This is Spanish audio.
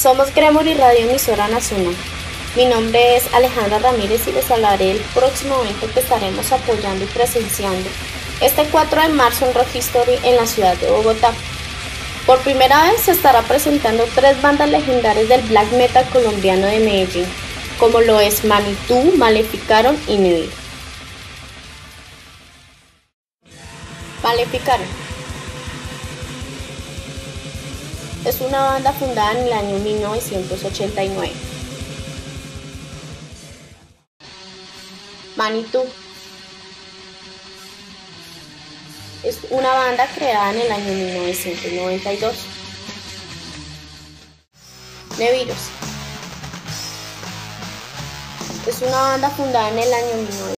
Somos Gremory Radio Emisora Nacional. Mi nombre es Alejandra Ramírez y les hablaré del próximo evento que estaremos apoyando y presenciando este 4 de marzo en Rock History en la ciudad de Bogotá. Por primera vez se estará presentando tres bandas legendarias del black metal colombiano de Medellín, como lo es Manitou, Maleficaron y Neville. Maleficaron es una banda fundada en el año 1989. Manitou es una banda creada en el año 1992. Nevirus es una banda fundada en el año 1992.